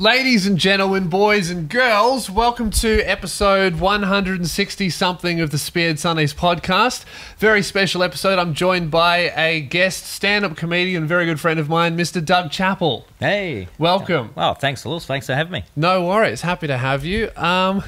Ladies and gentlemen, boys and girls, welcome to episode 160 something of the Spearhead Sundays podcast. Very special episode. I'm joined by a guest stand up comedian, very good friend of mine, Mr. Doug Chappel. Hey. Welcome. Well, thanks, Lewis. Thanks for having me. No worries. Happy to have you. Um,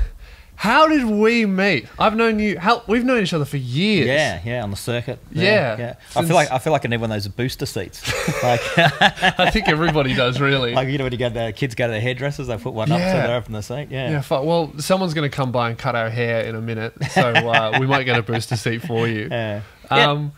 how did we meet? I've known you. How we've known each other for years. Yeah, yeah, on the circuit. Yeah, yeah. I feel like I feel like I need one of those booster seats. like, I think everybody does really. like you know when you go to kids go to the hairdressers, they put one up so they're up in the seat. Yeah. yeah, fuck. Well, someone's going to come by and cut our hair in a minute, so uh, we might get a booster seat for you. Yeah. Yeah.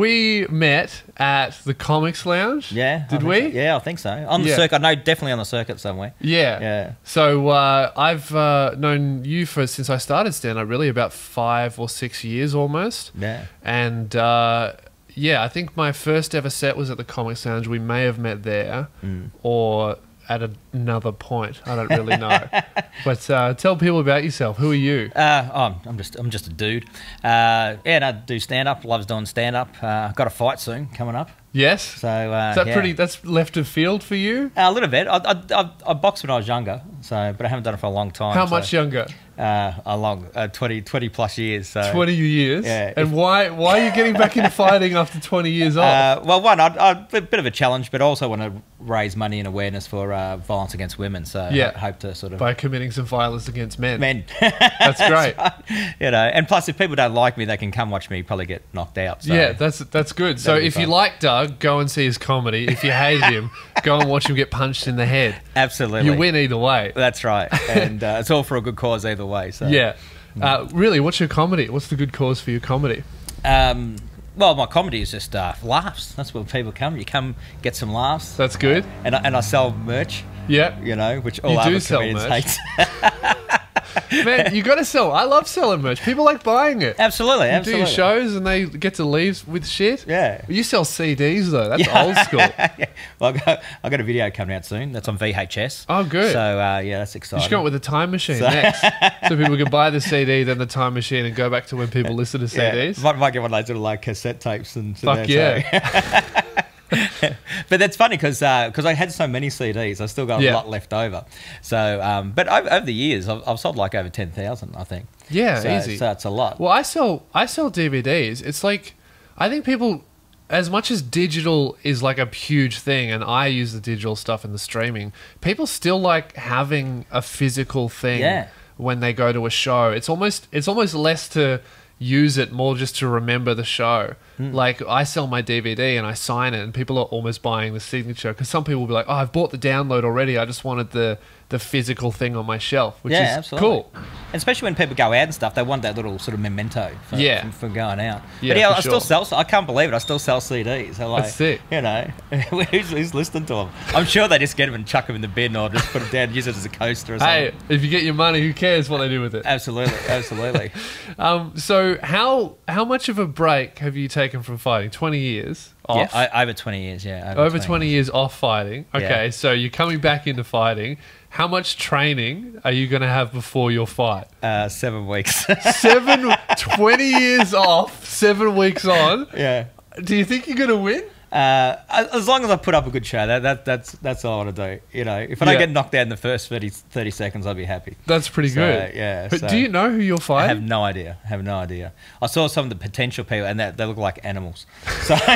We met at the Comics Lounge. Yeah, Did we? so. Yeah, I think so. On the Yeah. circuit, know definitely on the circuit somewhere. Yeah. Yeah. So uh, I've uh, known you for since I started stand up, really about five or six years almost. Yeah. And uh, yeah, I think my first ever set was at the Comics Lounge. We may have met there Mm. or at another point. I don't really know. but uh, tell people about yourself. Who are you? Uh, oh, I'm- I'm just I'm just a dude. Uh, yeah, and I do stand up. Loves doing stand up. Uh, got a fight soon coming up. Yes. So uh, Is that yeah. pretty? That's left of field for you. a little bit. I, I, I, I boxed when I was younger, so but I haven't done it for a long time. How so, much younger? Uh, a long, uh, 20, 20 plus years. So. Twenty years. Yeah. And why? Why are you getting back into fighting after twenty years off? Uh, well, one, a bit of a challenge, but also want to raise money and awareness for uh, violence against women. So Yeah. I hope to sort of by committing some violence against men. men. That's great. you know, and plus, if people don't like me, they can come watch me probably get knocked out. So. Yeah, that's that's good. So if you like Doug, go and see his comedy. If you hate him, go and watch him get punched in the head. absolutely. You win either way. That's right, and uh, it's all for a good cause either way. So Yeah. Uh, really, what's your comedy? What's the good cause for your comedy? Um, well, my comedy is just uh, laughs. That's where people come. You come get some laughs, That's good. and I, and I sell merch. Yeah. You know, which all You do other sell comedians merch. hate. Man, you got to sell. I love selling merch. People like buying it. absolutely, You do absolutely. your shows and they get to leave with shit. Yeah. You sell CDs though. That's Yeah. old school. yeah. Well, I got, I got a video coming out soon. That's on VHS. Oh, good. So uh, yeah, that's exciting. You should go with the time machine So- next, so people can buy the CD, then the time machine, and go back to when people listen to Yeah. CDs. Might, might get one of those little like cassette tapes and. Fuck yeah. but that's funny because because I had so many CDs, I still got a lot left over. So, um, but over, over the years, I've, I've sold like over ten thousand, I think. Yeah, so, easy. So it's a lot. Well, I sell I sell DVDs. It's like I think people as much as digital is like a huge thing and I use the digital stuff and the streaming, people still like having a physical thing Yeah. when they go to a show. It's almost it's almost less to use it more just to remember the show. Hmm. Like I sell my DVD and I sign it and people are almost buying the signature cuz some people will be like, "Oh, I've bought the download already. I just wanted the the physical thing on my shelf," which yeah, is absolutely. cool. And especially when people go out and stuff, they want that little sort of memento for, Yeah. from, from going out. Yeah, but yeah, for I sure. still sell. I can't believe it. I still sell CDs. So like, That's sick. You know, who's, who's listening to them? I'm sure they just get them and chuck them in the bin or just put them down and use it as a coaster or something. Hey, if you get your money, who cares what they do with it? Absolutely, absolutely. Um, so how how much of a break have you taken from fighting? Twenty years yeah. I, over 20 years. Yeah, Over twenty years off fighting. Okay, Yeah. so you're coming back into fighting. How much training are you going to have before your fight? Uh, seven weeks. Seven, 20 years off, seven weeks on. yeah. Do you think you're going to win? Uh, as long as I put up a good show, that, that that's that's all I want to do. You know, if I don't get knocked out in the first 30, 30 seconds, I'll be happy. That's pretty So, good. yeah, But so- do you know who you're I have no idea. I have no idea. I saw some of the potential people, and they, they look like animals. So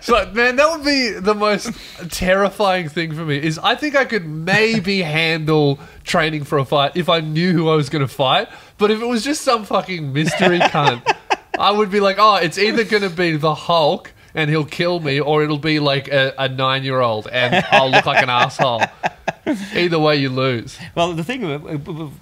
So, man, that would be the most terrifying thing for me. Is I think I could maybe handle training for a fight if I knew who I was going to fight. But if it was just some fucking mystery cunt, I would be like, oh, it's either going to be the Hulk and he'll kill me, or it'll be like a, a nine-year-old and I'll look like an asshole. Either way, you lose. Well, the thing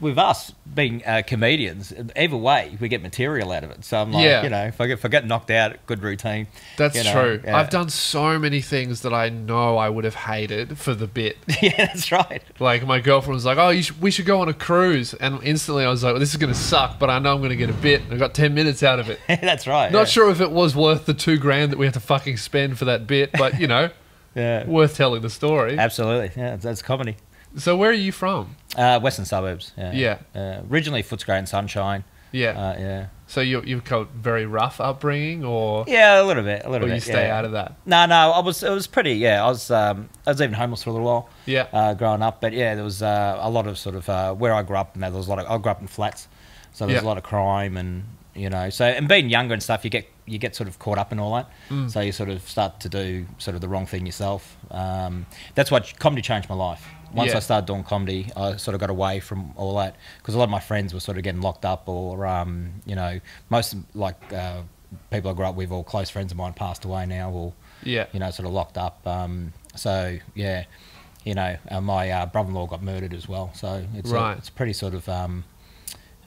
with, us being uh, comedians, either way, we get material out of it. So I'm like, Yeah. you know, if I, get, if I get knocked out, good routine. That's you know, true. I've done so many things that I know I would have hated for the bit. yeah, that's right. Like my girlfriend was like, "Oh, you should, we should go on a cruise," and instantly I was like, well, "This is gonna suck," but I know I'm gonna get a bit. I got ten minutes out of it. that's right. Not yeah. sure if it was worth the two grand that we had to fucking spend for that bit, but you know, Yeah. worth telling the story. Absolutely. Yeah, that's comedy. So where are you from? Uh, Western suburbs. Yeah. Yeah. Uh, originally Footscray and Sunshine. Yeah. uh, yeah, So you you've got very rough upbringing, or yeah, a little bit, a little or bit. you stay yeah. out of that. No, no, I was. It was pretty. Yeah, I was. Um, I was even homeless for a little while. Yeah. Uh, growing up, but yeah, there was uh, a lot of sort of uh, where I grew up. And there was a lot of. I grew up in flats, so there was Yeah. a lot of crime and you know. So and being younger and stuff, you get you get sort of caught up in all that. Mm. So you sort of start to do sort of the wrong thing yourself. Um, that's what comedy changed my life. Once Yeah. I started doing comedy, I sort of got away from all that because a lot of my friends were sort of getting locked up, or um, you know, most like uh, people I grew up with, or close friends of mine, passed away now, or Yeah. you know, sort of locked up. Um, so yeah, you know, uh, my uh, brother-in-law got murdered as well. So it's a- it's pretty sort of um,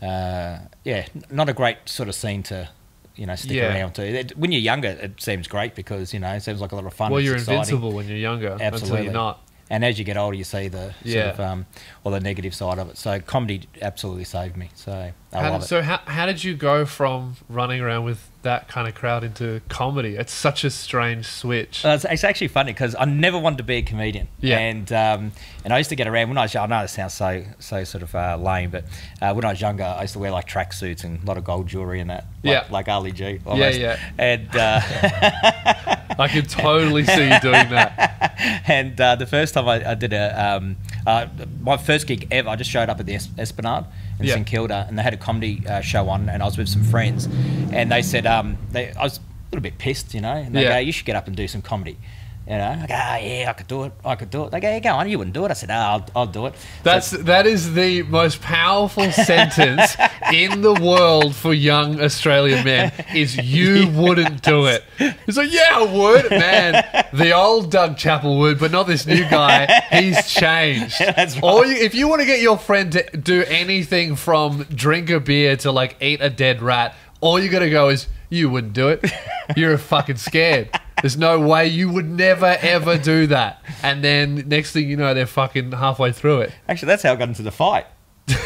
uh, yeah, not a great sort of scene to you know stick Yeah. around to. It, when you're younger, it seems great because you know it seems like a lot of fun. Well, you're exciting. invincible when you're younger until Absolutely. you're not. And as you get older, you see the sort Yeah. of um, all the negative side of it. So comedy absolutely saved me. So I How love did, it. so how, how did you go from running around with that kind of crowd into comedy? It's such a strange switch. Uh, it's, it's actually funny because I never wanted to be a comedian. Yeah. And um, and I used to get around when I was young. I know it sounds so so sort of uh, lame, but uh, when I was younger, I used to wear like tracksuits and a lot of gold jewelry and that. Like, Yeah. Like Ali G. Almost. yeah. And uh, I can totally see you doing that. and uh, the first time I, I did a um, uh, my first gig ever, I just showed up at the es- Esplanade in Yeah. St Kilda, and they had a comedy uh, show on, and I was with some friends, and they said um, they, I was a little bit pissed, you know, and they Yeah. go, "You should get up and do some comedy." You know, I go, ah, yeah, I could do it. I could do it. They go, yeah, go on, you wouldn't do it. I said, ah, I'll, I'll do it. That's that is the most powerful sentence in the world for young Australian men. Is you wouldn't do it? He's like, yeah, I would, man. The old Doug Chappel would, but not this new guy. He's changed. That's right. Or you, if you want to get your friend to do anything from drink a beer to like eat a dead rat, all you got to go is you wouldn't do it. You're a fucking scared. There's no way you would never ever do that. And then next thing you know, they're fucking halfway through it. actually, that's how I got into the fight.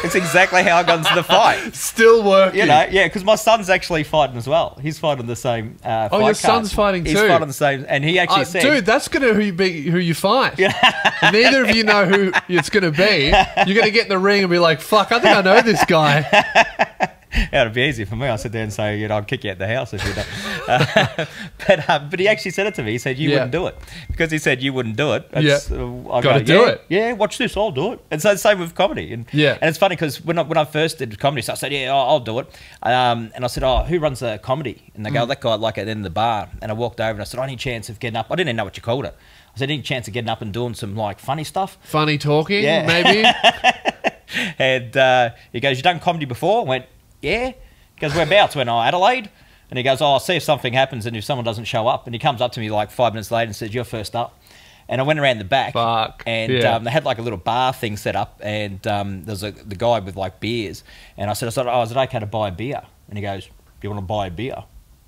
It's exactly how I got into the fight. Still working. You know, yeah, because my son's actually fighting as well. He's fighting the same. Uh, Oh, your son's cards. fighting He's too? He's fighting the same, and he actually Uh, said, dude, that's gonna who you be who you fight. Neither of you know who it's gonna be. You're gonna get in the ring and be like, "Fuck, I think I know this guy." Yeah, it'd be easy for me. I sit there and say, you know, I'll kick you out the house if you don't. Uh, but um, but he actually said it to me. He said, you Yeah. wouldn't do it. Because he said, you wouldn't do it. Yeah. uh, I Gotta go, do yeah, it. Yeah, watch this, I'll do it. And so the same with comedy. And, Yeah. And it's funny because when I, when I first did comedy, so I said, yeah, I'll, I'll do it. Um, and I said, oh, who runs the comedy? And they Mm. go, that guy like at the end of the bar. And I walked over and I said, any chance of getting up? I didn't even know what you called it. I said, any chance of getting up and doing some like funny stuff? Funny talking, Yeah. maybe. And uh, he goes, You done comedy before? I went, Yeah. He goes, Whereabouts? I went, Oh, Adelaide. And he goes, Oh, I'll see if something happens and if someone doesn't show up. And he comes up to me like five minutes later and says, You're first up. And I went around the back. Fuck, And yeah. um, they had like a little bar thing set up. And um, there's a the guy with like beers. And I said, I said, Oh, is it okay to buy a beer? And he goes, Do you want to buy a beer?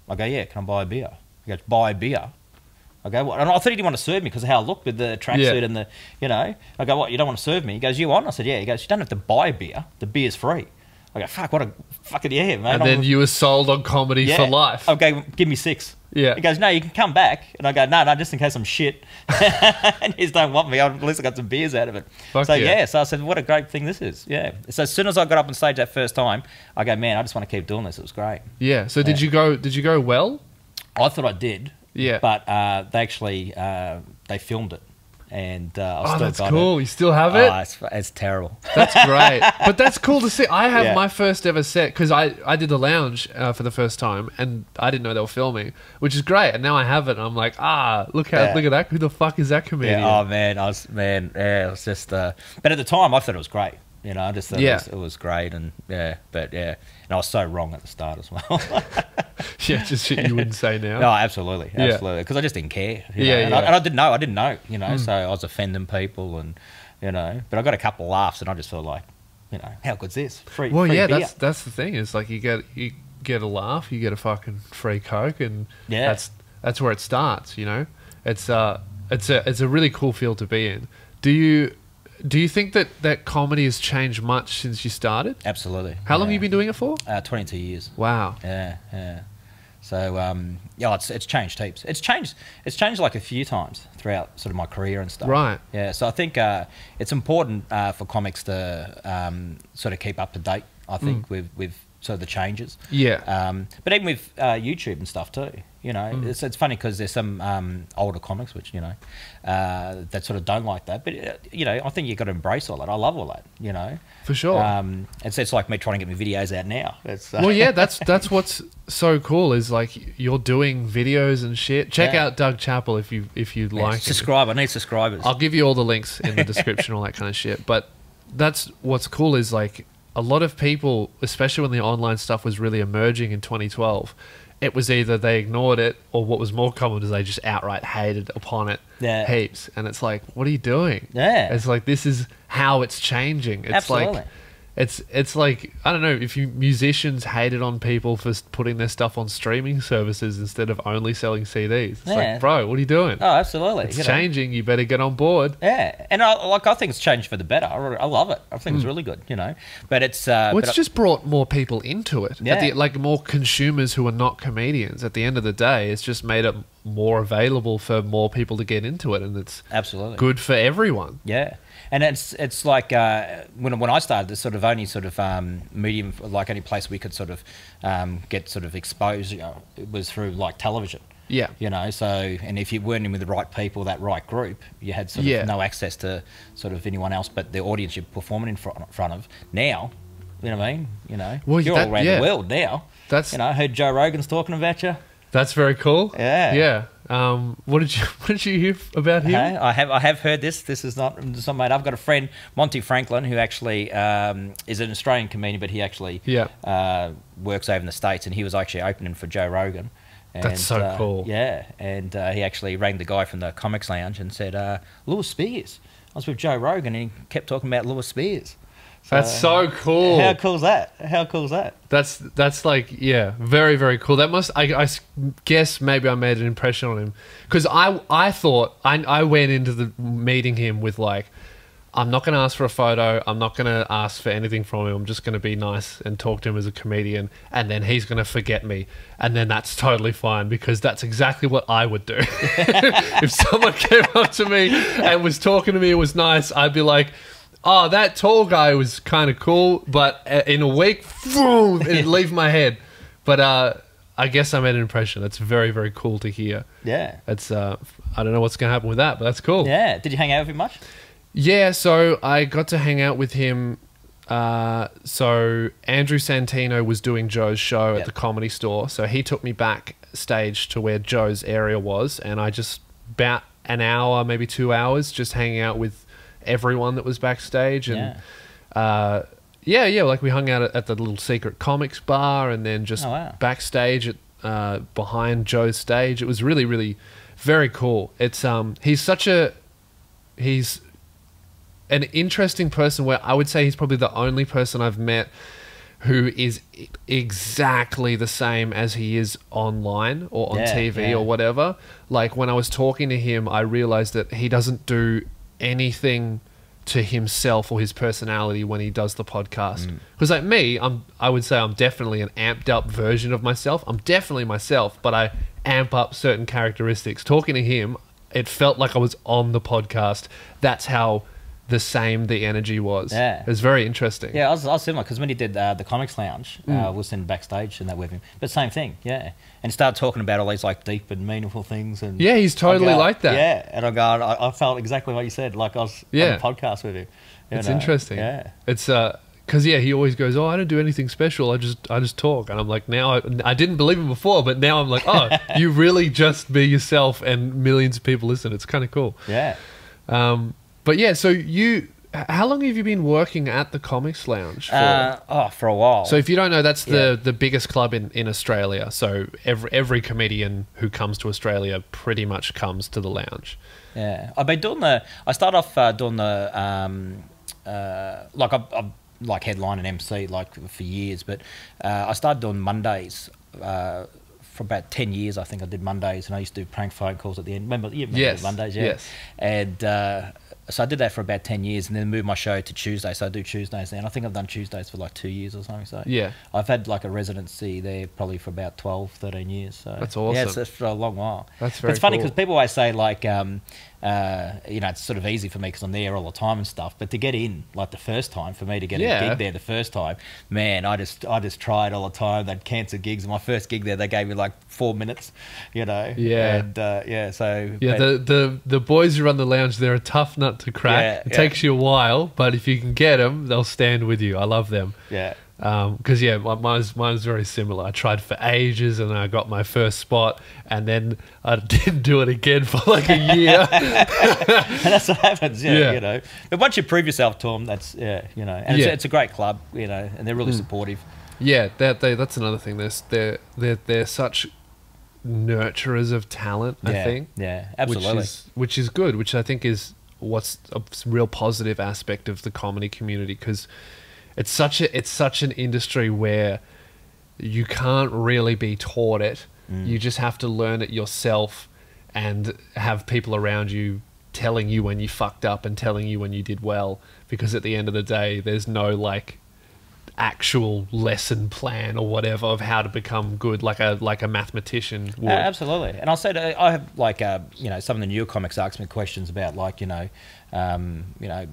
I go, Yeah, can I buy a beer? He goes, Buy a beer. I go, what? And I thought he didn't want to serve me because of how I looked with the tracksuit Yeah. and the, you know. I go, what? You don't want to serve me? He goes, you want? I said, yeah. He goes, you don't have to buy beer. The beer's free. I go, fuck, what a fucking yeah, man. and I'm- then you were sold on comedy yeah. for life. Okay, give me six. Yeah. He goes, no, you can come back. And I go, no, no, just in case I'm shit. and just don't want me. At least I got some beers out of it. Fuck so yeah. yeah. so I said, what a great thing this is. Yeah. So as soon as I got up on stage that first time, I go, man, I just want to keep doing this. It was great. Yeah. So did you go? Did you go well? I thought I did. Yeah. But uh, they actually uh, they filmed it, and uh, I Oh, still that's got cool. it. You still have it. Oh, it's, it's terrible. That's great. but that's cool to see. I have Yeah. my first ever set because I, I did the lounge uh, for the first time and I didn't know they were filming, which is great. And now I have it. And I'm like, ah, look how Yeah. look at that. Who the fuck is that comedian? Yeah, oh man, I was man, yeah, it was just. Uh, but at the time, I thought it was great. You know, I just thought Yeah. it, was, it was great, and yeah, but yeah, and I was so wrong at the start as well. yeah, just shit you wouldn't say now. no, absolutely, absolutely, because I just didn't care. you Yeah, know, and, yeah. I, and I didn't know, I didn't know, you know, Mm. so I was offending people, and you know, but I got a couple of laughs, and I just felt like, you know, how good's this? Free, Well, free yeah, beer. that's that's the thing. Is like you get you get a laugh, you get a fucking free coke, and Yeah. that's that's where it starts. You know, it's uh, it's a it's a really cool field to be in. Do you do you think that that comedy has changed much since you started? absolutely. How long yeah. have you been doing it for? Uh, Twenty-two years. Wow. Yeah, yeah. So um, yeah, it's it's changed heaps. It's changed. It's changed like a few times throughout sort of my career and stuff. Right. Yeah. So I think uh, it's important uh, for comics to um, sort of keep up to date. I Mm. think with with so the changes. Yeah. Um, but even with uh, YouTube and stuff too, you know, Mm. it's, it's funny because there's some um, older comics which you know uh, that sort of don't like that. But uh, you know, I think you've got to embrace all that. I love all that. You know, For sure. Um, it's it's like me trying to get my videos out now. It's, uh, well, yeah, that's that's what's so cool is like you're doing videos and shit. Check Yeah. out Doug Chappel if you if you yeah, like. subscribe. I need subscribers. I'll give you all the links in the description, all that kind of shit. But that's what's cool is like a lot of people, especially when the online stuff was really emerging in 2012, it was either they ignored it or what was more common is they just outright hated upon it Yeah. heaps. And it's like, what are you doing? Yeah. It's like this is how it's changing. It's Absolutely. like it's it's like I don't know if you musicians hated on people for putting their stuff on streaming services instead of only selling CDs. It's Yeah. like, bro, what are you doing? oh, absolutely. it's you know. changing. You better get on board. Yeah, and I, like I think it's changed for the better. I, I love it. I think it's really good. You know, but it's uh, Hmm. Well, it's just brought more people into it. At the, Yeah. like more consumers who are not comedians. At the end of the day, it's just made it more available for more people to get into it, and it's absolutely good for everyone. Yeah, and it's it's like uh, when when I started, the sort of only sort of um, medium, like any place we could sort of um, get sort of exposed, you know, was through like television. Yeah. You know, so and if you weren't in with the right people, that right group, you had sort Yeah. of no access to sort of anyone else but the audience you're performing in front, front of. Now, you know what I mean? You know, Well, you're that- all around yeah. the world now. That's You know, I heard Joe Rogan's talking about you. that's very cool. Yeah. yeah. Um, what did you what did you hear about him? I have I have heard this. This is not it's not made. I've got a friend, Monty Franklin, who actually um, is an Australian comedian, but he actually Yeah. uh, works over in the states, and he was actually opening for Joe Rogan. And, That's so uh, cool. Yeah, and uh, he actually rang the guy from the Comics Lounge and said, uh, "Lewis Spears." I was with Joe Rogan, and he kept talking about Lewis Spears. That's so cool. How cool's that? How cool's that? That's that's like yeah, very very cool. That must I guess maybe I made an impression on him because I I thought I I went into the meeting him with like I'm not going to ask for a photo. I'm not going to ask for anything from him. I'm just going to be nice and talk to him as a comedian, and then he's going to forget me, and then that's totally fine because that's exactly what I would do. if someone came up to me and was talking to me, it was nice. I'd be like. Oh, that tall guy was kind of cool, but uh, in a week, boom, it'd leave my head. But uh, I guess I made an impression. That's very, very cool to hear. Yeah. That's uh, I don't know what's going to happen with that, but that's cool. Yeah. Did you hang out with him much? Yeah, so I got to hang out with him. Uh, so Andrew Santino was doing Joe's show Yep. at the comedy store. So he took me backstage to where Joe's area was, and I just about an hour, maybe two hours, just hanging out with everyone that was backstage. And Yeah. uh, yeah, yeah, like we hung out at, at the little secret comics bar, and then just Oh, wow. backstage at uh, behind Joe's stage. It was really, really very cool. It's um, he's such a he's an interesting person where I would say he's probably the only person I've met who is exactly the same as he is online or on Yeah, TV yeah. or whatever. Like when I was talking to him, I realized that he doesn't do anything to himself or his personality when he does the podcast. Mm. Because like me, I'm I would say I'm definitely an amped up version of myself. I'm definitely myself, but I amp up certain characteristics. Talking to him, it felt like I was on the podcast. That's how the same the energy was. Yeah. It was very interesting. Yeah, I was, I was similar because when he did uh, the Comics Lounge, uh, Mm. we was in backstage and that with him. But same thing, yeah. And started talking about all these like deep and meaningful things. And Yeah, he's totally go- like that. Yeah, and I go, I, I felt exactly what you said. Like I was Yeah. on a podcast with him. It's know. interesting. Yeah, It's uh because yeah, he always goes, "Oh, I don't do anything special. I just I just talk." And I'm like, now I, I didn't believe him before, but now I'm like, "Oh, you really just be yourself, and millions of people listen." It's kind of cool. yeah. Um, but yeah, so you, how long have you been working at the Comics Lounge for? Uh, oh, for a while. so if you don't know, that's the Yeah. the biggest club in, in Australia. So every every comedian who comes to Australia pretty much comes to the lounge. Yeah, I've been doing the. I started off uh, doing the um, uh, like I've like headline and MC like for years, but uh, I started doing Mondays uh, for about ten years. I think I did Mondays, and I used to do prank phone calls at the end. Remember, you remember Yes, Mondays, yeah. yes. And uh, so I did that for about ten years, and then moved my show to Tuesday. So I do Tuesdays now. And I think I've done Tuesdays for like two years or something. So Yeah. I've had like a residency there probably for about 12, 13 years. So That's Yeah, it's, it's for a long while. That's But very It's funny cool. because people always say like, um, uh, you know, it's sort of easy for me because I'm there all the time and stuff. But to get in, like the first time, for me to get Yeah. a gig there the first time, man, I just I just tried all the time. They'd cancel gigs. My first gig there, they gave me like four minutes, you know. Yeah. And uh, yeah, so Yeah, the, the the boys who run the lounge, they're a tough nut to crack. Yeah, it yeah. takes you a while, but if you can get them, they'll stand with you. I love them. yeah. Because yeah, mi- mine's mine's very similar. I tried for ages, and I got my first spot, and then I didn't do it again for like a year. and that's what happens, yeah, Yeah. you know. But once you prove yourself to them, that's yeah, you know. And Yeah. it's, it's a great club, you know, and they're really Mm. supportive. yeah, that they, that's another thing. They're they're they're, they're such nurturers of talent. I think. yeah, absolutely. Which is, which is good, which I think is what's a real positive aspect of the comedy community because it's such a it's such an industry where you can't really be taught it. Mm. You just have to learn it yourself and have people around you telling you when you fucked up and telling you when you did well because at the end of the day there's no like actual lesson plan or whatever of how to become good like a like a mathematician would. Uh, absolutely, and I'll say that I have like uh, you know some of the newer comics ask me questions about like you know um, you know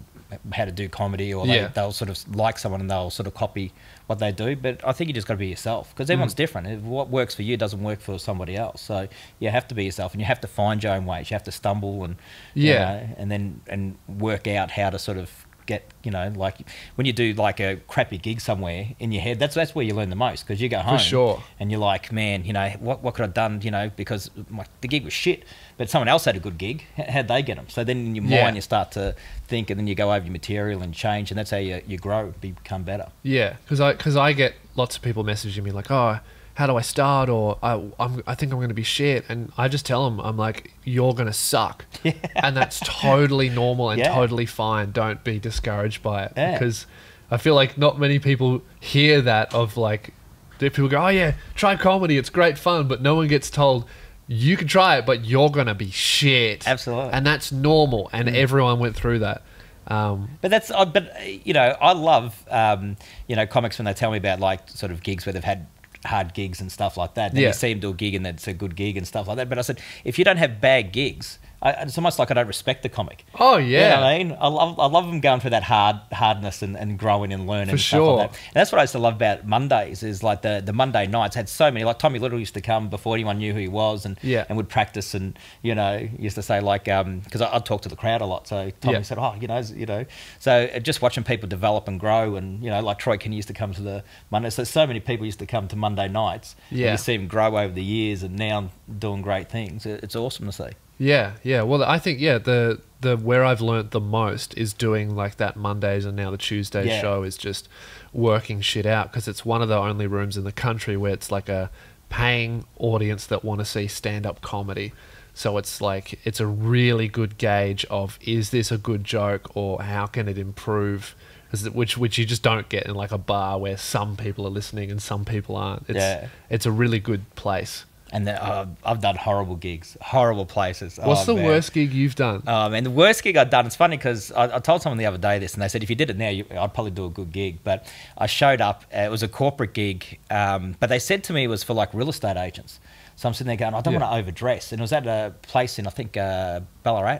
how to do comedy or they, Yeah. they'll sort of like someone and they'll sort of copy what they do. But I think you just got to be yourself because Mm. everyone's different. If What works for you doesn't work for somebody else. So you have to be yourself and you have to find your own ways. You have to stumble and you Yeah. know, and then and work out how to sort of get you know like when you do like a crappy gig somewhere in your head that's that's where you learn the most because you go home sure. and you're like, man, you know, what, what could I have done, you know, because my, the gig was shit, but someone else had a good gig. How'd they get them? So then in your Yeah. mind, you start to think, and then you go over your material and change, and that's how you, you grow, become better. Yeah, because I because I get lots of people messaging me like, oh, how do I start? Or I I'm, I think I'm going to be shit, and I just tell them I'm like, you're going to suck, and that's totally normal and Yeah. totally fine. Don't be discouraged by it Yeah. because I feel like not many people hear that of like, people go, oh yeah, try comedy, it's great fun, but no one gets told. You can try it, but you're gonna be shit. Absolutely. Mm. and that's normal, and everyone went through that. Um, But that's, uh, but uh, you know, I love, um, you know, comics when they tell me about like sort of gigs where they've had hard gigs and stuff like that. Then Yeah. you see them do a gig and it's a good gig and stuff like that. But I said, if you don't have bad gigs, I, it's almost like I don't respect the comic. oh You yeah, know what I mean? I love, I love them going through that hard hardness and, and growing and learning For and stuff sure. like that. And that's what I used to love about Mondays is like the, the Monday nights had so many. Like Tommy Little used to come before anyone knew who he was and Yeah. and would practice and you know used to say like because I I'd talk to the crowd a lot. So Tommy Yeah. said, oh, you know, you know. So uh, just watching people develop and grow and you know like Troy Kinne used to come to the Monday. So so many people used to come to Monday nights. And Yeah. you see him grow over the years and now doing great things. It's awesome to see. Yeah, yeah. Well, I think yeah, the the where I've learnt the most is doing like that Mondays and now the Tuesday Yeah. show is just working shit out because it's one of the only rooms in the country where it's like a paying audience that want to see stand up comedy. So it's like it's a really good gauge of is this a good joke or how can it improve, Is it- which which you just don't get in like a bar where some people are listening and some people aren't. It's, Yeah. it's a really good place. And then, uh, I've done horrible gigs, horrible places. What's Oh, the man. worst gig you've done? Um, and the worst gig I've done, it's funny because I, I told someone the other day this, and they said, if you did it now, you, I'd probably do a good gig. But I showed up, uh, it was a corporate gig, um, but they said to me it was for like real estate agents. So I'm sitting there going, I don't Yeah. want to overdress. And it was at a place in, I think, uh, Ballarat.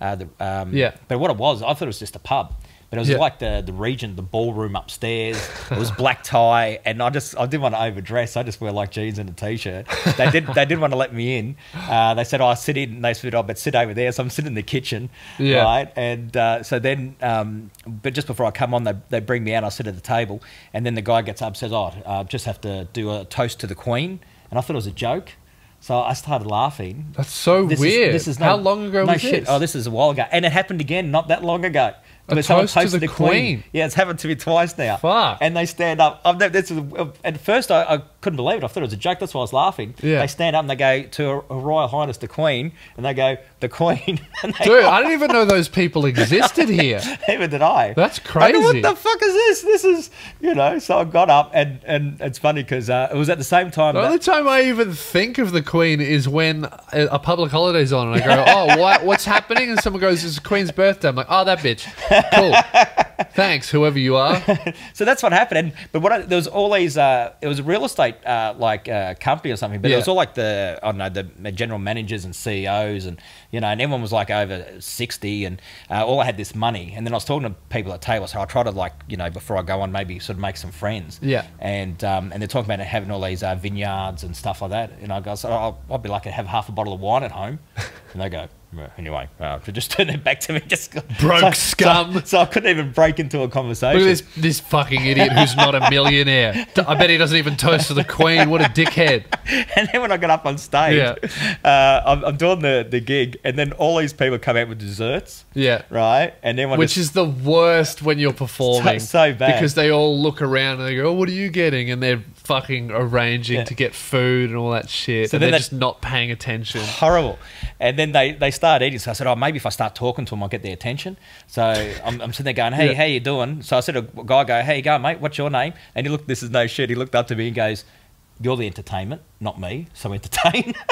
Uh, the, um, Yeah. But what it was, I thought it was just a pub. But it was Yeah. like the the region, the ballroom upstairs. It was black tie, and I just I didn't want to overdress. I just wear like jeans and a t-shirt. They did they did want to let me in. Uh, they said, "Oh, sit in." And they said, "Oh, but sit over there." So I'm sitting in the kitchen, Yeah. right? And uh, so then, um, but just before I come on, they they bring me out. I sit at the table, and then the guy gets up, and says, "Oh, uh, just have to do a toast to the Queen." And I thought it was a joke. So I started laughing. That's so This weird. Is, this is How long ago no was shit. this? Oh, this is a while ago, and it happened again not that long ago. A someone toast to posted the Queen. Yeah, it's happened to me twice now. Fuck. And they stand up. I've never, this is, at first, I, I couldn't believe it. I thought it was a joke. That's why I was laughing. Yeah. They stand up and they go to Her Royal Highness the Queen, and they go the Queen. and they, Dude, I didn't even know those people existed here. Neither did I. That's crazy. I go, what the fuck is this? This is, you know. So I got up, and and it's funny because uh, it was at the same time. The that- only time I even think of the Queen is when a, a public holiday's on, and I go, "Oh, what, what's happening?" And someone goes, "It's the Queen's birthday." I'm like, "Oh, that bitch, cool." Thanks, whoever you are. so that's what happened. And, but what I, there was all these. Uh, it was a real estate uh, like uh, company or something. But it was all like the I don't know the general managers and CEOs and you know and everyone was like over sixty and uh, all I had this money. And then I was talking to people at table. So I try to like you know before I go on maybe sort of make some friends. Yeah. And um, and they're talking about having all these uh, vineyards and stuff like that. And I go, so I'll, I'll be lucky to have half a bottle of wine at home. And they go. "Well, Anyway, uh, just turn it back to me, just Broke so- scum. So, so I couldn't even break into a conversation. Look at this this fucking idiot who's not a millionaire. I bet he doesn't even toast to the Queen. What a dickhead. And then when I got up on stage, Yeah. uh, I'm, I'm doing the, the gig, and then all these people come out with desserts, Yeah. right? And then when Which is the worst when you're performing. So- so bad. Because they all look around and they go, oh, what are you getting? And they're fucking arranging Yeah. to get food and all that shit. So and then they're they- just not paying attention. horrible. And then they, they start eating. So I said, oh, maybe if I start talking to them, I'll get their attention. So I'm, I'm sitting there going, hey, Yeah. how you doing? So I said to a guy, go, hey, you going, mate? What's your name? And he looked, this is no shit. He looked up to me and goes, you're the entertainment, not me. So entertain.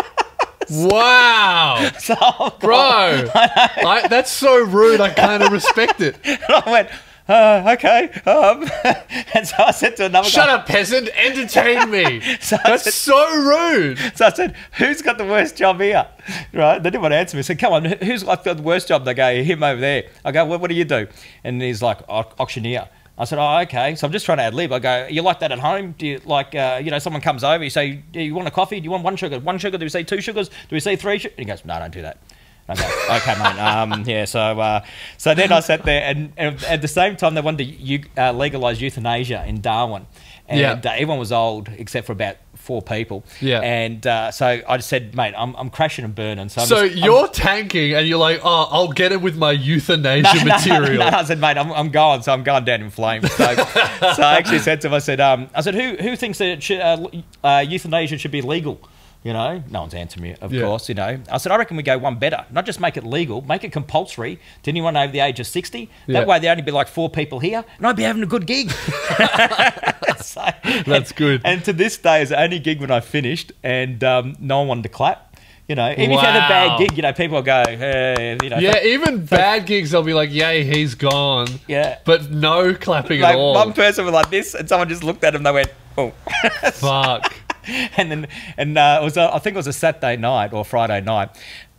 Wow. so Bro. I, that's so rude. I kind of respect it. And I went, uh, okay. Um, and so I said to another Shut guy, up, peasant. Entertain me. So That's said- so rude. So I said, "Who's got the worst job here?" Right? They didn't want to answer me. I said, "Come on, who- who's got the worst job?" They go, "Him over there." I go, "What, what do you do?" And he's like, "Au- "Auctioneer." I said, "Oh, okay." So I'm just trying to ad lib. I go, "You like that at home? Do you like, uh, you know, someone comes over, you say, "Do you want a coffee? Do you want one sugar? One sugar? Do we say two sugars? Do we say three? Sugars? And he goes, "No, don't do that." Go, okay, mate. Um, yeah, so uh, so then I sat there, and, and at the same time, they wanted to uh, legalise euthanasia in Darwin, and Yeah. uh, everyone was old except for about four people. Yeah. And uh, so I just said, mate, I'm, I'm crashing and burning. So, I'm So just, I'm- you're tanking and you're like, oh, I'll get it with my euthanasia no, no, material. No, I said, mate, I'm, I'm going, so I'm going down in flames. So, so I actually said to him, I said, um, I said, who who thinks that it should, uh, uh, euthanasia should be legal? You know, no one's answering me, of Yeah. course. You know, I said, I reckon we go one better. Not just make it legal, make it compulsory to anyone over the age of sixty. Yeah. That way, there'd only be like four people here, and I'd be having a good gig. So- That's good. And to this day, it's the only gig when I finished, and um, no one wanted to clap. You know, even if you had a bad gig, you know, people will go, hey, you know, Yeah, even bad gigs, they'll be like, yay, he's gone. yeah. But no clapping like at all. one person was like this, and someone just looked at him. They went, "Oh," Fuck. and then and uh, it was a, I think it was a Saturday night or Friday night,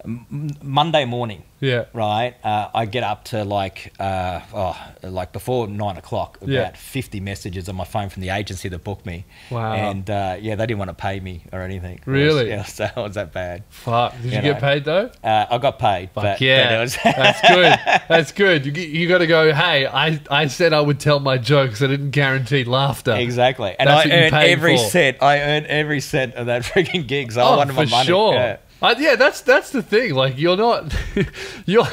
Monday morning. Yeah. Right, uh, I get up to like uh, oh, like before nine o'clock. About Yeah. fifty messages on my phone from the agency that booked me. Wow. And uh, yeah, they didn't want to pay me or anything. Really? yeah, so it was that bad. Fuck. Did you, You get know. paid though? Uh, I got paid. Fuck but, yeah. but was That's good. That's good. You, you got to go, hey, I, I said I would tell my jokes. I didn't guarantee laughter. Exactly. And That's I earned every for. cent. I earned every cent of that freaking gig. So I Oh, wanted for my money. sure. Yeah. Uh, yeah, that's that's the thing. Like you're not you're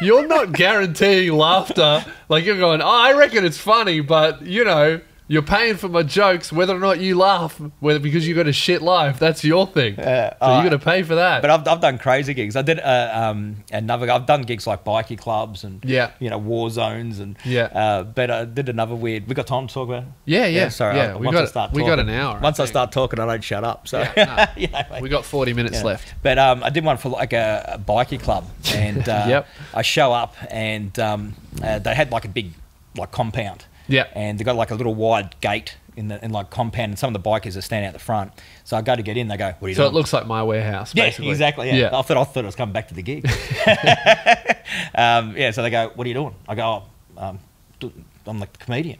you're not guaranteeing laughter. Like you're going, oh, I reckon it's funny, but you know, you're paying for my jokes, whether or not you laugh, whether because you've got a shit life. That's your thing. Yeah. so Uh, you got to pay for that. But I've, I've done crazy gigs. I did uh, um, another. I've done gigs like bikie clubs and Yeah. you know war zones and Yeah. Uh, but I did another weird. We got time to talk about. it? yeah, yeah, sorry. yeah. I, we once I got start we got an hour. I Once I, think. start talking, I don't shut up. So Yeah, you know, like- we got 40 minutes yeah. left. But um, I did one for like a, a bikie club, and uh, Yep. I show up, and um, uh, they had like a big like compound. Yeah. And they've got like a little wide gate in the in like compound, and some of the bikers are standing out the front. So I go to get in, they go, "What are you So doing?" it looks like my warehouse. Yeah, basically. exactly. Yeah. Yeah. I thought I thought I was coming back to the gig. um, yeah, so they go, "What are you doing?" I go, oh, um, "I'm like the comedian."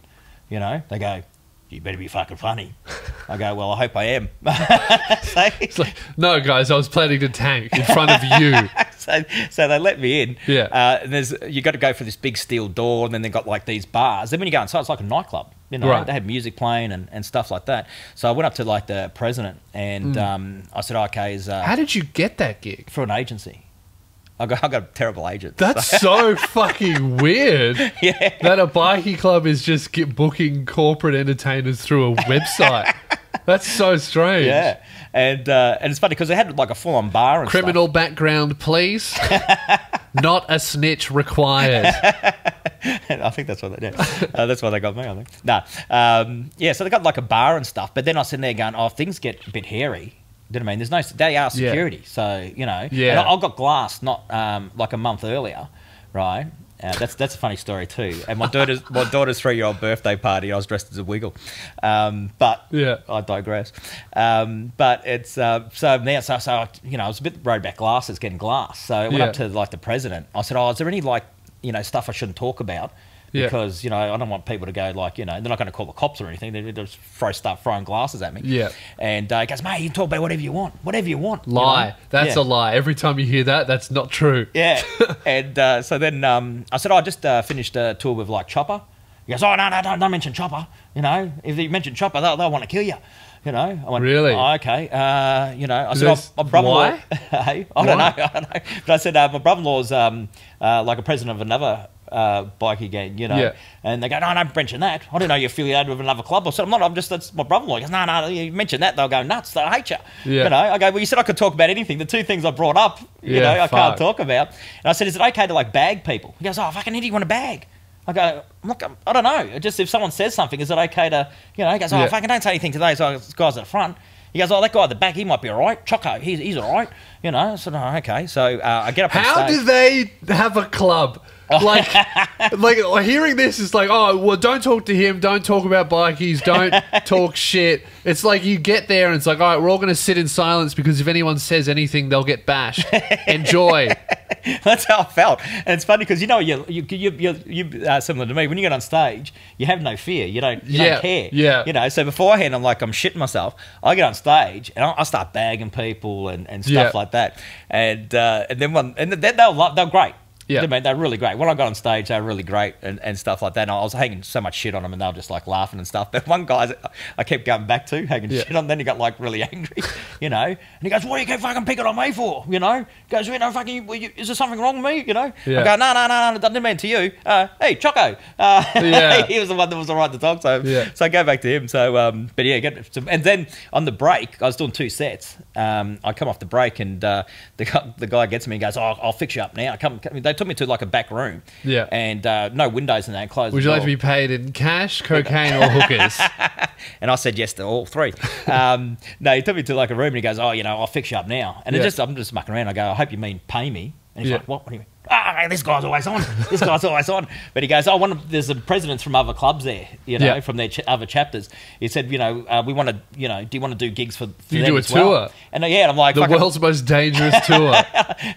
You know, they go, "You better be fucking funny." I go, "Well, I hope I am." so, It's like, no, guys, I was planning to tank in front of you. so, so they let me in. Yeah. Uh, and there's you got to go for this big steel door, and then they've got like these bars. Then when you go inside, it's like a nightclub. You know, Right. they had music playing and, and stuff like that. So I went up to like the president, and um, I said, "Okay, is uh, How did you get that gig? for an agency." I got I got a terrible agent. That's so fucking weird. yeah. That a bikie club is just booking corporate entertainers through a website. That's so strange. Yeah, and uh, and it's funny because they had like a full on bar and Criminal background, please. Not a snitch required. I think that's what they did. Uh, that's why they got me. I think. Nah, um, yeah. So they got like a bar and stuff. But then I was sitting there going, "Oh, things get a bit hairy." Do you know what I mean? There's no. They are security, so you know. Yeah. And I, I got glass not um, like a month earlier, right? Uh, that's that's a funny story too. And my daughter's my daughter's three year old birthday party, I was dressed as a wiggle. Um, but Yeah. I digress. Um, but it's uh, so now so so you know I was a bit worried about glasses getting glass. So I went Yeah. up to like the president. I said, "Oh, is there any like you know stuff I shouldn't talk about?" Yeah. Because you know I don't want people to go like you know they're not going to call the cops or anything. They just throw start throwing glasses at me. Yeah. And uh, he goes, "Mate, you can talk about whatever you want, whatever you want." you Lie. know? That's Yeah. a lie. Every time you hear that, that's not true. Yeah. and uh, so then um, I said, oh, I just uh, finished a tour with like Chopper. He goes, oh, no, no, don't, don't mention Chopper. You know, if you mention Chopper, they'll, they'll want to kill you. You know, I went, Really? oh, okay. Uh, you know, I said, oh, my brother-in-law. hey, I don't know. I don't know. But I said, uh, my brother-in-law's um, uh, like a president of another uh, bikie gang, you know. Yeah. And they go, no, don't mention that. I don't know you're affiliated with another club. I said, I'm not. I'm just, that's my brother-in-law. He goes, no, no, you mention that, they'll go nuts. They'll hate you. Yeah. You know, I go, well, you said I could talk about anything. The two things I brought up, you Yeah, know, I fuck. can't talk about. And I said, is it okay to like bag people? He goes, oh, fucking idiot, you want a bag? I go, look, I don't know. Just if someone says something, is it okay to, you know, he goes, oh, Yeah. fucking don't say anything to those guys at the front. He goes, oh, that guy at the back, he might be all right. Choco, he's, he's all right. You know, I said, oh, okay. So uh, I get up How do they have a club? Like, like hearing this is like, oh, well, don't talk to him. Don't talk about bikies. Don't talk shit. It's like you get there and it's like, all right, we're all going to sit in silence because if anyone says anything, they'll get bashed. Enjoy. That's how I felt. And it's funny because you know you you you you, you uh, similar to me. When you get on stage, you have no fear. You don't you Yeah, don't care. yeah. You know. So beforehand, I'm like I'm shitting myself. I get on stage and I, I start bagging people and, and stuff Yeah. like that. And uh, and then one and they, they're they're great. Yeah. They mate, they're really great. When I got on stage, they were really great and, and stuff like that. And I was hanging so much shit on them, and they were just like laughing and stuff. But one guy I kept going back to, hanging Yeah. shit on. Then he got like really angry, you know. And he goes, "What do you keep fucking picking on me for?" You know. He goes, "You know, fucking, you, is there something wrong with me?" You know. Yeah. I go, "No, no, no, no, it doesn't mean to you. Uh, hey, Choco." Uh, Yeah. he was the one that was all right to talk to. Yeah. So I go back to him. So, um, but yeah, get some, and then on the break, I was doing two sets. Um, I come off the break, and uh, the guy, the guy gets me and goes, "Oh, I'll fix you up now." Come, come. They took me to like a back room. Yeah. And uh, no windows in there. and Closed. Would you like to be paid in cash, cocaine, or hookers? And I said yes to all three. Um, no, he took me to like a room and he goes, "Oh, you know, I'll fix you up now." And it Yeah. just, I'm just mucking around. I go, "I hope you mean pay me." And he's Yeah. like, "What? What do you mean?" Ah, this guy's always on. This guy's always on. But he goes, "Oh, one of there's some presidents from other clubs there, you know, Yeah. from their ch- other chapters." He said, "You know, uh, we want to, you know, do you want to do gigs for, for You them do a as well?" tour. And uh, yeah, and I'm like, the world's most dangerous tour.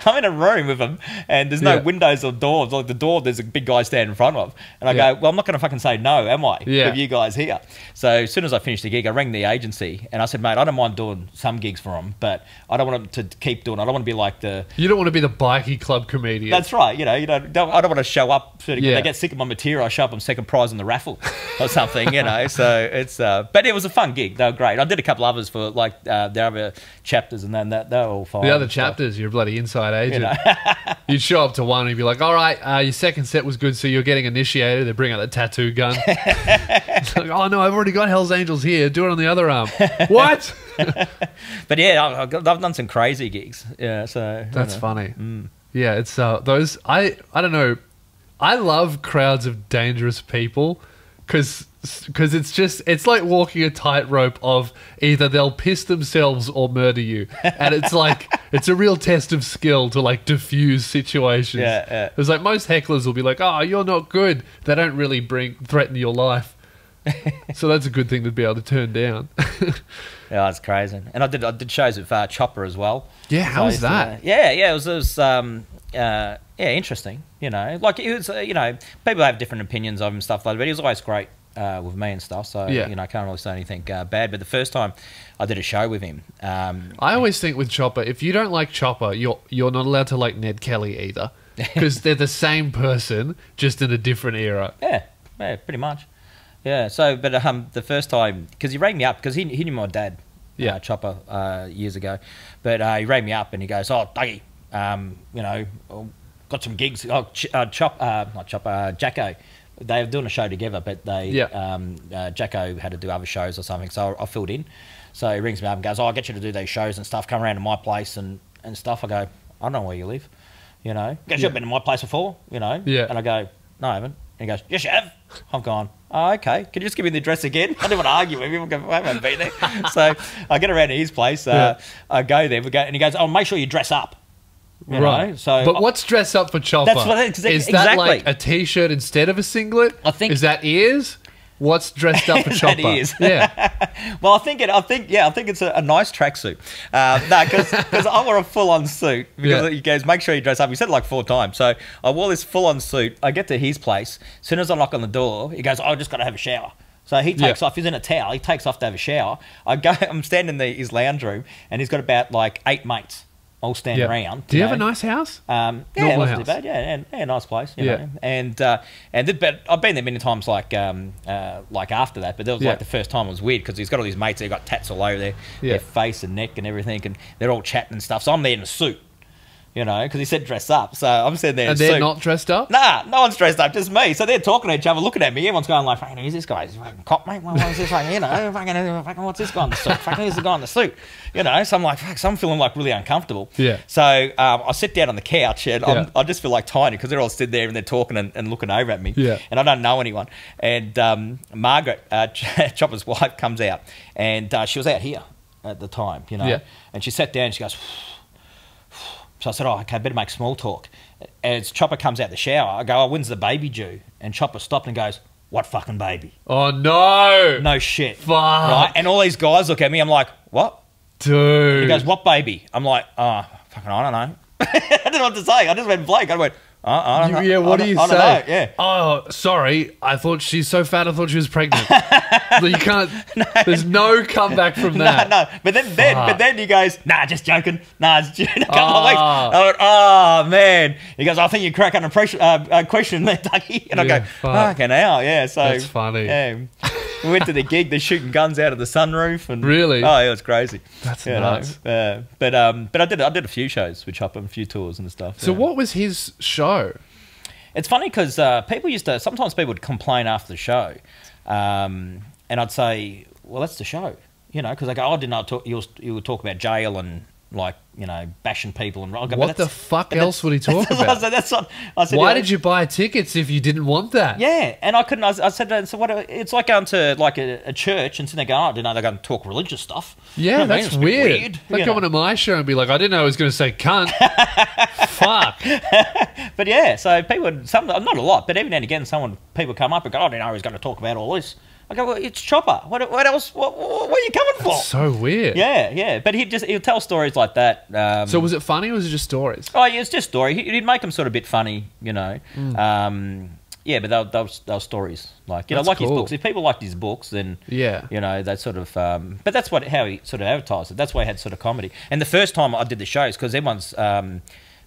I'm in a room with them, and there's no Yeah. windows or doors. Like the door, there's a big guy standing in front of, and I Yeah. go, "Well, I'm not going to fucking say no, am I? Yeah. With you guys here." So as soon as I finished the gig, I rang the agency, and I said, "Mate, I don't mind doing some gigs for them, but I don't want them to keep doing. I don't want to be like the." You don't want to be the bikie club comedian. That's right. You know, you know, don't, I don't want to show up. Yeah. They get sick of my material. I show up. I'm second prize in the raffle or something. You know. So it's. Uh, but it was a fun gig. They were great. I did a couple others for like uh, the other chapters, and then that they were all fine. the other chapters, you're a bloody inside You agent. know. You'd show up to one and you'd be like, all right, uh, your second set was good, so you're getting initiated. They bring out the tattoo gun. It's like, oh, no, I've already got Hell's Angels here. Do it on the other arm. what? But yeah, I've I've done some crazy gigs. Yeah, so you That's funny. Mm. Yeah, it's uh, those. I I don't know. I love crowds of dangerous people because because it's just it's like walking a tightrope of either they'll piss themselves or murder you, and it's like it's a real test of skill to like diffuse situations. Yeah, yeah. It's like most hecklers will be like, "Oh, you're not good." They don't really bring threaten your life. so that's a good thing to be able to turn down. Yeah, that's crazy. And I did I did shows with uh, Chopper as well. Yeah, how was used to, that? uh, yeah, yeah, it was, it was um, uh, yeah, interesting. You know, like it was, uh, you know, people have different opinions of him and stuff like that. But he was always great uh, with me and stuff. So Yeah. you know, I can't really say anything uh, bad. But the first time I did a show with him, um, I always think with Chopper, if you don't like Chopper, you're you're not allowed to like Ned Kelly either, because they're the same person, just in a different era. yeah, yeah, pretty much. Yeah. So, but um, the first time because he rang me up because he he knew my dad. Yeah. uh, Chopper uh, years ago, but uh, he rang me up and he goes, "Oh, Dougie, um, you know, got some gigs. Oh, Ch- uh, Chop, uh, not Chopper, uh, Jacko. They were doing a show together, but they, Yeah. um, uh, Jacko had to do other shows or something, so I, I filled in. So he rings me up and goes, "Oh, I'll get you to do these shows and stuff. Come around to my place and, and stuff." I go, "I don't know where you live." You know, goes, Yeah. "You've been to my place before." You know, Yeah. and I go, "No, I haven't." And he goes, "Yes, you have." I've gone, "Oh, okay. Can you just give me the address again?" I didn't want to argue with him. I go, I haven't been there. so I get around to his place. Uh, I go there. We go, and he goes, "Oh, make sure you dress up." You Know? So, but what's dress up for Chopper? That's what- exa- is that like a t-shirt instead of a singlet? I think- is that ears? What's dressed up for That Chopper? is. Yeah, Well, I think it. I think yeah. I think it's a, a nice tracksuit. Uh, no, because cause I wore a full-on suit. Because Yeah. he goes, make sure you dress up. He said it like four times. So I wore this full-on suit. I get to his place. As soon as I knock on the door, he goes, "Oh, I just got to have a shower." So he takes Yeah. off. He's in a towel. He takes off to have a shower. I go. I'm standing in the, his lounge room, and he's got about like eight mates all standing yeah. around. Do you have a nice house? Um, yeah, Normal house. bad. Yeah, and, yeah, nice place. You Yeah. know? and uh, and the, but I've been there many times. Like um, uh, like after that, but that was Yeah. like the first time it was weird because he's got all these mates. They got tats all over their their face and neck and everything, and they're all chatting and stuff. So I'm there in a suit, you know, because he said dress up. So I'm sitting there. And they're not dressed up. Nah, no one's dressed up, just me. So they're talking to each other, looking at me. Everyone's going like, "Fucking, who's this guy? Is he fucking cop, mate? What, what's this like? You know, fucking, fucking, what's this guy in the suit? Fucking, who's the guy in the suit? You know." So I'm like, "Fuck," so I'm feeling like really uncomfortable. Yeah. So um, I sit down on the couch and Yeah. I'm, I just feel like tiny because they're all sitting there and they're talking and, and looking over at me. Yeah. And I don't know anyone. And um, Margaret, uh, Chopper's wife, comes out and uh, she was out here at the time, you know. Yeah. And she sat down and she goes. So I said, "Oh, okay, better make small talk." As Chopper comes out the shower, I go, "Oh, when's the baby due?" And Chopper stopped and goes, "What fucking baby?" Oh no, No shit. Fuck. Right? And all these guys look at me. I'm like, "What?" dude. He goes, "What baby?" I'm like, "Oh, fucking, I don't know." I didn't know what to say. I just went blank. I went, uh, I don't know. yeah, what I do you don't- say? I don't know. Yeah. Oh, sorry. I thought she's so fat. I thought she was pregnant. But you can't. There's no comeback from No, that. no. But then, then, but then he goes, nah, just joking. Nah, it's just, a couple Ah. of weeks. I went, oh man. He goes, I think you crack cracking a pressure, uh, uh, question there, Dougie. And I go, fuck. fucking hell, yeah. So That's funny. Yeah. We went to the gig. They're shooting guns out of the sunroof, and Really? oh, it was crazy. That's You nuts. uh, but um, but I did I did a few shows which with Chopper, a few tours and stuff. So yeah. what was his show? It's funny because uh, people used to sometimes people would complain after the show, um, and I'd say, "Well, that's the show," you know, because I go, "Oh, didn't I talk? You you would talk about jail and like you know bashing people and I go, What the fuck else would he talk that's- I about? said, that's what I said. Why did you buy tickets if you didn't want that? Yeah, and I couldn't. I, I said, uh, "So what? Uh, it's like going to like a, a church and sitting there going, oh, I didn't know they're going to talk religious stuff." Yeah, You know what I mean? that's bit weird. Like you coming know. to my show and be like, I didn't know I was going to say cunt. Fuck. But yeah, so people, some not a lot, but every now and again, someone people come up and go, oh, "I didn't know he was going to talk about all this." I go, "Well, it's Chopper. What, what else? What, what, are you coming for?" So weird. Yeah, yeah, but he'd just he'd tell stories like that. Um, So was it funny or was it just stories? oh yeah, it's just story. He- He'd make them sort of a bit funny, you know. Mm. Um, yeah, but were, they, were, they were stories. Like you That's know, like his books. If people liked his books, then Yeah. you know that sort of. Um, but that's what how he sort of advertised it. That's why he had sort of comedy. And the first time I did the shows because everyone's. Um,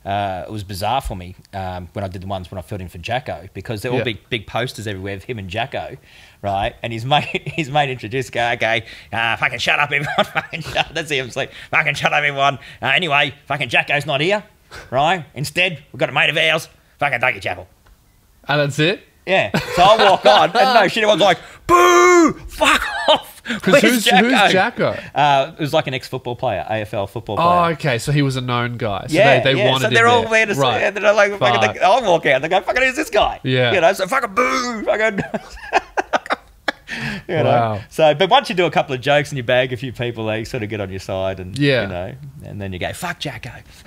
uh, it was bizarre for me um, when I did the ones when I filled in for Jacko because they're all Yeah. big big posters everywhere of him and Jacko, right? And his mate his mate introduced go, okay, uh, fucking shut up everyone, fucking shut. That's him. It's like fucking shut up everyone. Uh, anyway, fucking Jacko's not here, right? Instead, we've got a mate of ours, fucking Dougie Chappel. And that's it? Yeah. So I walk on, and no shit, everyone's like, boo, fuck off. Because who's Jacko? who's Jacko? Uh, it was like an ex-football player, AFL football player. Oh, okay. So he was a known guy. So yeah, they, they yeah. wanted so they're all there. there to see, right. and they're like, fucking, they, I'll walk out, they go, fucking, who's this guy? Yeah. You know, so fucking boo, fucking. you know. Wow. So, but once you do a couple of jokes and you bag a few people, they sort of get on your side, and Yeah. you know, and then you go, fuck Jacko.